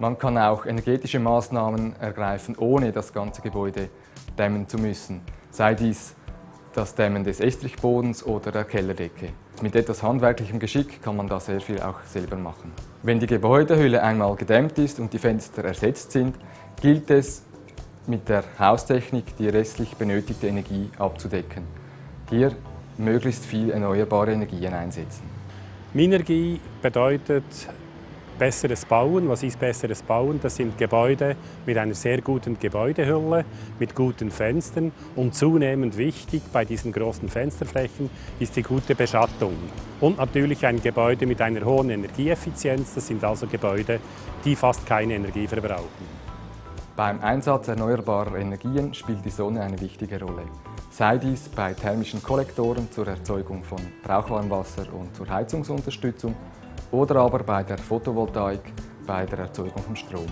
Man kann auch energetische Maßnahmen ergreifen, ohne das ganze Gebäude dämmen zu müssen. Sei dies das Dämmen des Estrichbodens oder der Kellerdecke. Mit etwas handwerklichem Geschick kann man da sehr viel auch selber machen. Wenn die Gebäudehülle einmal gedämmt ist und die Fenster ersetzt sind, gilt es, mit der Haustechnik die restlich benötigte Energie abzudecken. Hier möglichst viel erneuerbare Energien einsetzen. Minergie bedeutet besseres Bauen. Was ist besseres Bauen? Das sind Gebäude mit einer sehr guten Gebäudehülle, mit guten Fenstern und zunehmend wichtig bei diesen großen Fensterflächen ist die gute Beschattung. Und natürlich ein Gebäude mit einer hohen Energieeffizienz. Das sind also Gebäude, die fast keine Energie verbrauchen. Beim Einsatz erneuerbarer Energien spielt die Sonne eine wichtige Rolle. Sei dies bei thermischen Kollektoren zur Erzeugung von Brauchwarmwasser und zur Heizungsunterstützung oder aber bei der Photovoltaik bei der Erzeugung von Strom.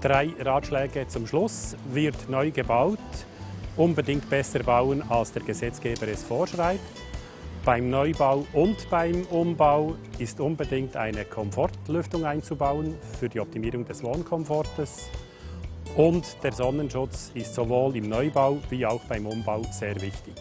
Drei Ratschläge zum Schluss. Wird neu gebaut, unbedingt besser bauen, als der Gesetzgeber es vorschreibt. Beim Neubau und beim Umbau ist unbedingt eine Komfortlüftung einzubauen für die Optimierung des Wohnkomfortes. Und der Sonnenschutz ist sowohl im Neubau wie auch beim Umbau sehr wichtig.